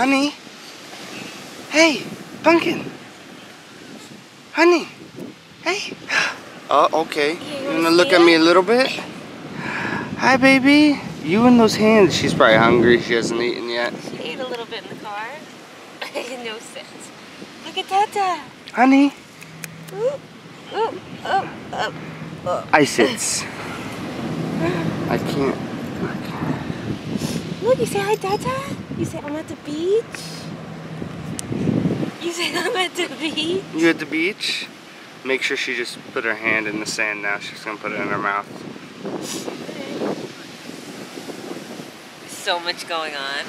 Honey. Hey, Pumpkin. Honey. Hey. Oh, okay. you You wanna wanna look at me a little bit? Hi, baby. You and those hands. She's probably hungry. She hasn't eaten yet. She ate a little bit in the car. no sense. Look at Dada. Honey. Ooh, ooh, oh, oh, oh. I sits. I can't. Look, you say hi, Dada. You say I'm at the beach. You say I'm at the beach. You at the beach? Make sure she just put her hand in the sand now. She's gonna put it in her mouth. So much going on.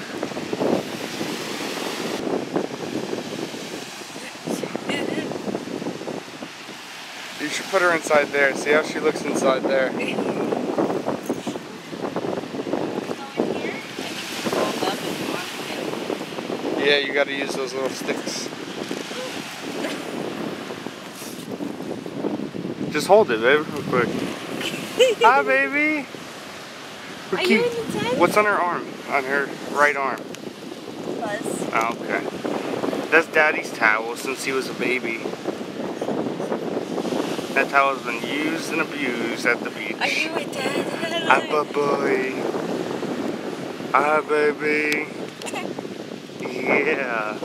You should put her inside there. See how she looks inside there. Yeah, you gotta use those little sticks. Just hold it, babe, real quick. Hi, baby. We're Are you in the tent? What's on her arm? On her right arm. Buzz. Oh, okay. That's Daddy's towel since he was a baby. That towel's been used and abused at the beach. Are you with Dad? Hi, boy. Hi, baby. Yeah.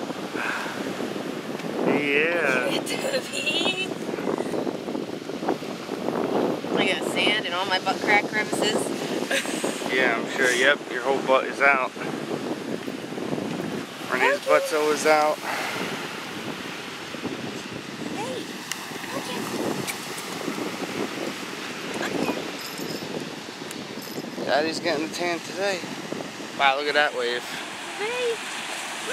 Yeah. At the beach? I got sand in all my butt crack crevices. Yeah, I'm sure. Yep, your whole butt is out. Renee's butt's always out. Hey, okay. Daddy's getting the tan today. Wow, look at that wave. Hey. She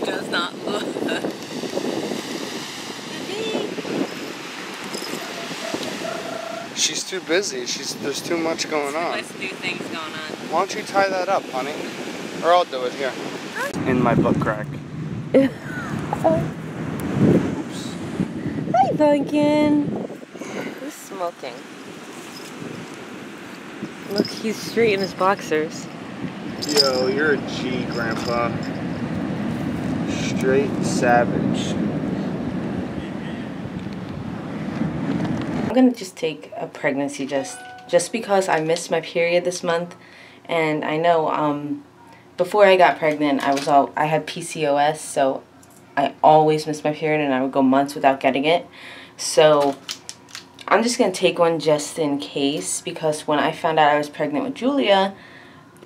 does not look. She's too busy. She's there's too much going on. Let's do things going on. Why don't you tie that up, honey? Or I'll do it here. In my butt crack. Hi, Pumpkin. Who's smoking? Look, he's straight in his boxers. Yo, you're a G, Grandpa. Straight savage. I'm gonna just take a pregnancy just just because I missed my period this month, and I know um, before I got pregnant I was all I had PCOS, so I always missed my period and I would go months without getting it. So I'm just gonna take one just in case because when I found out I was pregnant with Julia,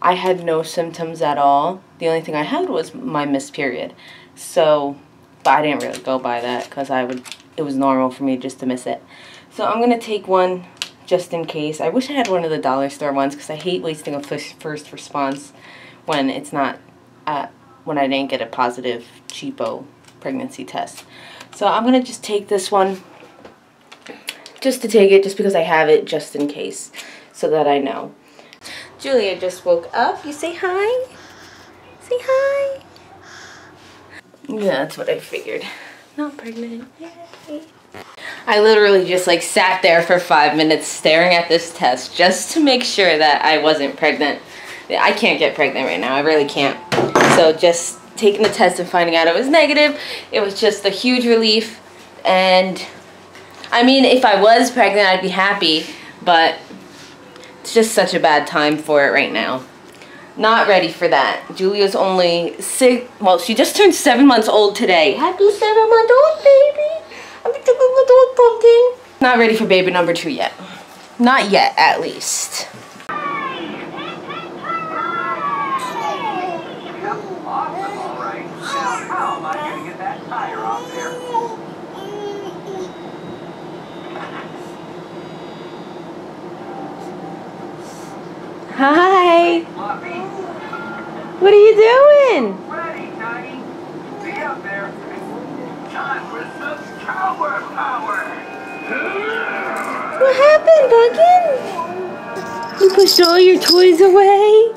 I had no symptoms at all. The only thing I had was my missed period. So, but I didn't really go by that because I would. It was normal for me just to miss it. So I'm gonna take one just in case. I wish I had one of the dollar store ones because I hate wasting a first first response when it's not uh, when I didn't get a positive cheapo pregnancy test. So I'm gonna just take this one just to take it just because I have it just in case so that I know. Julia just woke up. You say hi? Say hi. Yeah, that's what I figured. Not pregnant. Yay. I literally just like sat there for five minutes staring at this test just to make sure that I wasn't pregnant. I can't get pregnant right now. I really can't. So just taking the test and finding out it was negative, it was just a huge relief. And I mean, if I was pregnant, I'd be happy, but it's just such a bad time for it right now. Not ready for that. Julia's only six, well, she just turned seven months old today. Happy seven month old baby. Seven month old pumpkin. Not ready for baby number two yet. Not yet, at least. Alright, now how am I gonna get that tire off there? Hi. What are you doing? ready, Tiny. Be up there. Time for some power power. What happened, Pumpkin? You pushed all your toys away?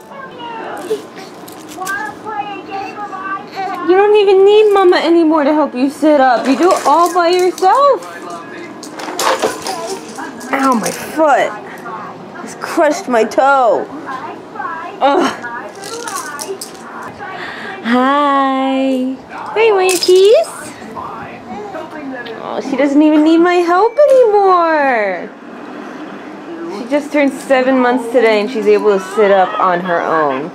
Wanna play a game of I You don't even need mama anymore to help you sit up. You do it all by yourself. Ow, my foot. It's crushed my toe. Ugh. Hi. Hey, want your keys? Oh, she doesn't even need my help anymore. She just turned seven months today and she's able to sit up on her own.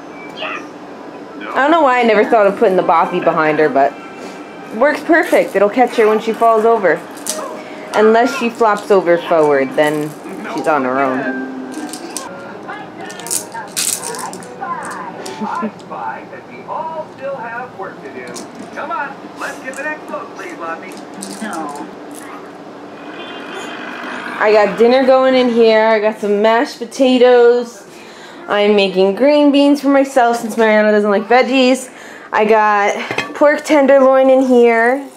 I don't know why I never thought of putting the boppy behind her, but works perfect. It'll catch her when she falls over. Unless she flops over forward, then she's on her own. I spy that we all still have work to do. Come on, let's get the next look, please, Lottie. I got dinner going in here. I got some mashed potatoes. I'm making green beans for myself since Mariano doesn't like veggies. I got pork tenderloin in here.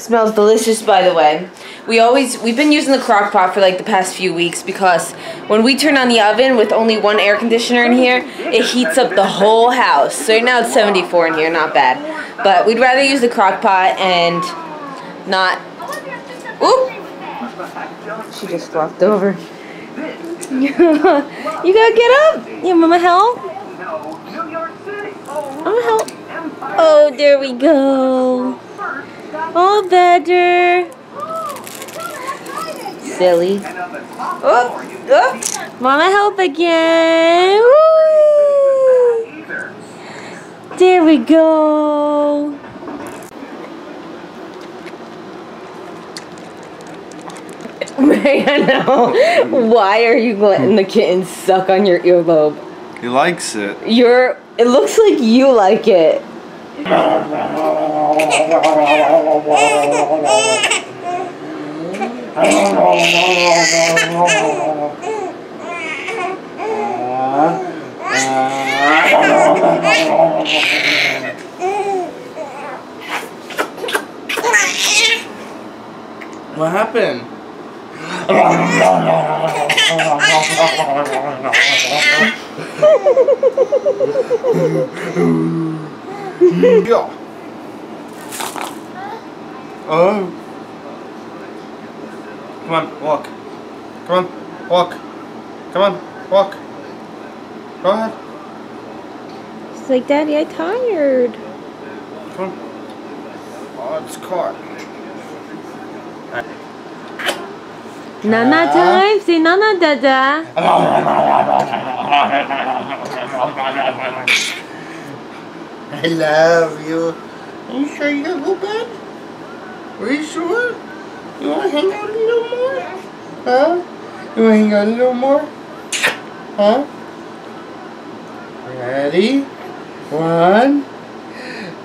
Smells delicious, by the way. We always we've been using the crock pot for like the past few weeks because when we turn on the oven with only one air conditioner in here, it heats up the whole house. So right now it's 74 in here, not bad. But we'd rather use the crock pot and not. Oop! She just walked over. you gotta get up. Yeah, mama help. No, New York City. Oh, help. Oh, there we go. All better. Silly. And on the top Oh, oh. Mama help again. Woo. There we go. Mariano, why are you letting the kitten suck on your earlobe? He likes it. You're. It looks like you like it. What happened? yeah. Oh. Come on, walk. Come on, walk. Come on, walk. Go ahead. She's like, Daddy, I tired. Come on. Oh, it's caught. Nana time. Say Nana Dada. I love you. Are you sure you gotta go bed? Are you sure? You wanna hang out a little more? Huh? You wanna hang out a little more? Huh? Ready? One,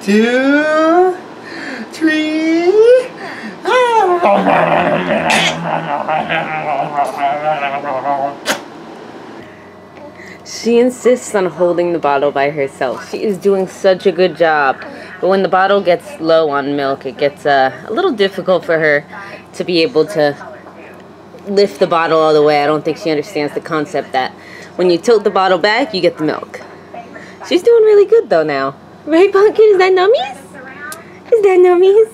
two, three. She insists on holding the bottle by herself. She is doing such a good job. But when the bottle gets low on milk, it gets uh, a little difficult for her to be able to lift the bottle all the way. I don't think she understands the concept that when you tilt the bottle back, you get the milk. She's doing really good though now. Right, Pumpkin? Is that nummies? Is that nummies?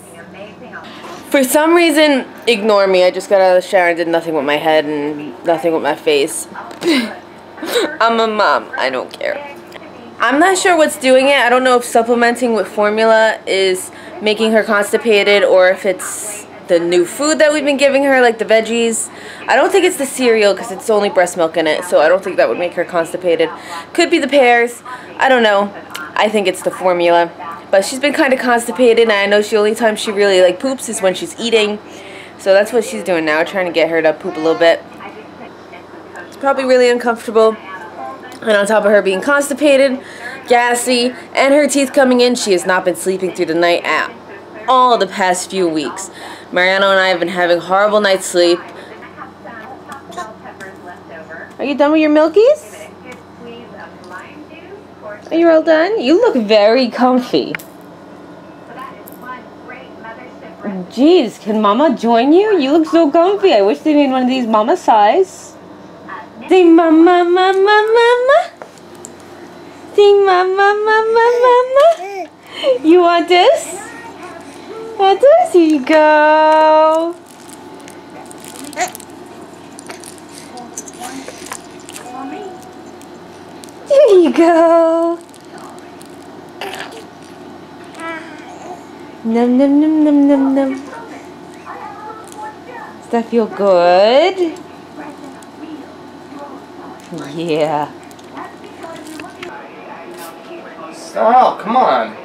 For some reason, ignore me. I just got out of the shower and did nothing with my head and nothing with my face. I'm a mom. I don't care. I'm not sure what's doing it. I don't know if supplementing with formula is making her constipated or if it's the new food that we've been giving her, like the veggies. I don't think it's the cereal because it's only breast milk in it, so I don't think that would make her constipated. Could be the pears. I don't know. I think it's the formula. But she's been kind of constipated, and I know the only time she really like poops is when she's eating. So that's what she's doing now, trying to get her to poop a little bit. It's probably really uncomfortable. And on top of her being constipated, gassy, and her teeth coming in, she has not been sleeping through the night at all the past few weeks. Mariano and I have been having horrible night's sleep. Are you done with your milkies? Are you all done? You look very comfy. Jeez, can mama join you? You look so comfy. I wish they made one of these mama size. Say mama, mama, mama. Say mama, mama, mama. You want this? Want this? Here you go. There you go. Num num num num num num. Does that feel good? Yeah. Oh, come on.